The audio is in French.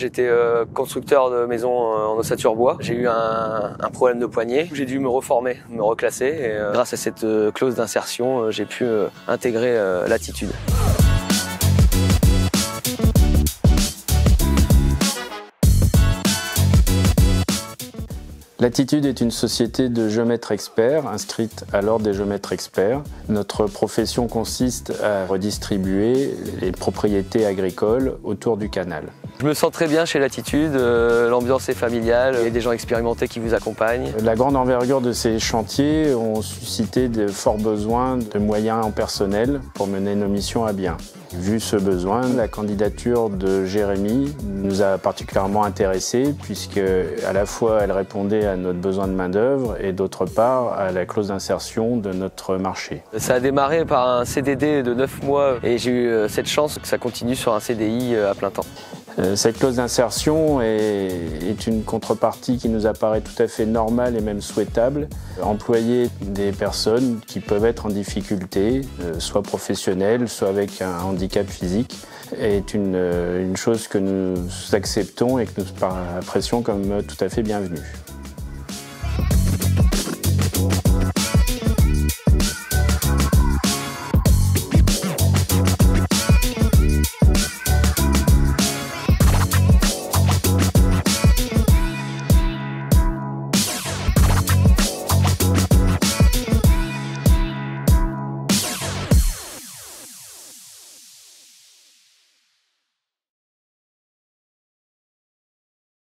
J'étais euh, constructeur de maisons euh, en ossature bois. J'ai eu un, problème de poignet. J'ai dû me reformer, me reclasser. Euh, grâce à cette clause d'insertion, j'ai pu intégrer l'attitude. L'attitude est une société de géomètres experts inscrite à l'ordre des géomètres experts. Notre profession consiste à redistribuer les propriétés agricoles autour du canal. Je me sens très bien chez Latitude, euh, l'ambiance est familiale, il y a des gens expérimentés qui vous accompagnent. La grande envergure de ces chantiers ont suscité de forts besoins de moyens en personnel pour mener nos missions à bien. Vu ce besoin, la candidature de Jérémy nous a particulièrement intéressés puisque à la fois elle répondait à notre besoin de main-d'œuvre et d'autre part à la clause d'insertion de notre marché. Ça a démarré par un CDD de 9 mois et j'ai eu euh, cette chance que ça continue sur un CDI euh, à plein temps. Euh, cette clause d'insertion est, une contrepartie qui nous apparaît tout à fait normale et même souhaitable. Employer des personnes qui peuvent être en difficulté, soit professionnelles, soit avec un handicap physique, est une, une chose que nous acceptons et que nous apprécions comme tout à fait bienvenue.